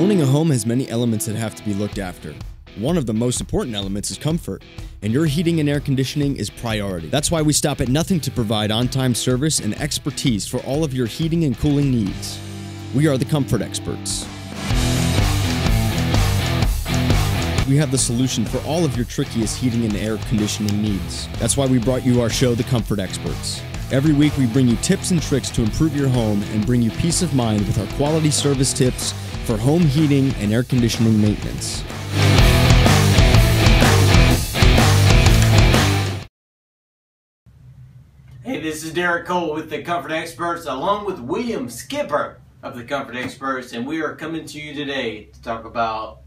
Owning a home has many elements that have to be looked after. One of the most important elements is comfort, and your heating and air conditioning is priority. That's why we stop at nothing to provide on time service and expertise for all of your heating and cooling needs. We are the comfort experts. We have the solution for all of your trickiest heating and air conditioning needs. That's why we brought you our show, The Comfort Experts. Every week, we bring you tips and tricks to improve your home and bring you peace of mind with our quality service tips for home heating and air conditioning maintenance. Hey, this is Derek Cole with the Comfort Experts, along with William Skipper of the Comfort Experts, and we are coming to you today to talk about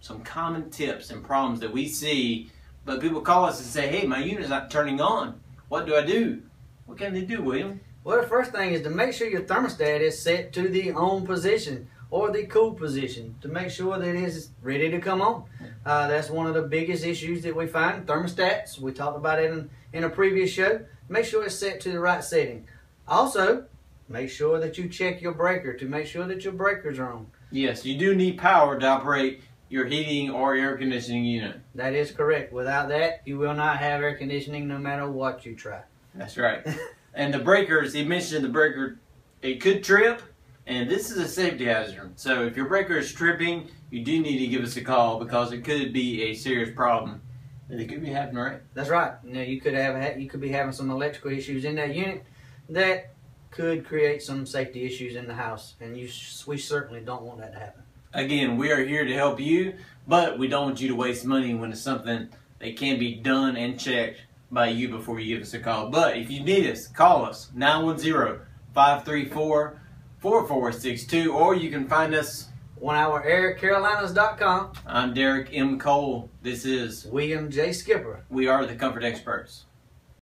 some common tips and problems that we see. But people call us and say, "Hey, my unit's not turning on. What do I do?" What can they do, William? Well, the first thing is to make sure your thermostat is set to the on position or the cool position to make sure that it is ready to come on. Uh, that's one of the biggest issues that we find. Thermostats, we talked about it in, in a previous show. Make sure it's set to the right setting. Also, make sure that you check your breaker to make sure that your breakers are on. Yes, you do need power to operate your heating or air conditioning unit. That is correct. Without that, you will not have air conditioning no matter what you try. That's right. and the breakers, he mentioned the breaker, it could trip, and this is a safety hazard. So if your breaker is tripping, you do need to give us a call because it could be a serious problem. And it could be happening, right? That's right. Now you could have you could be having some electrical issues in that unit that could create some safety issues in the house, and you we certainly don't want that to happen. Again, we are here to help you, but we don't want you to waste money when it's something that can be done and checked by you before you give us a call. But if you need us, call us 910 534 4462, or you can find us on our aircarolinas.com. I'm Derek M. Cole. This is William J. Skipper. We are the Comfort Experts.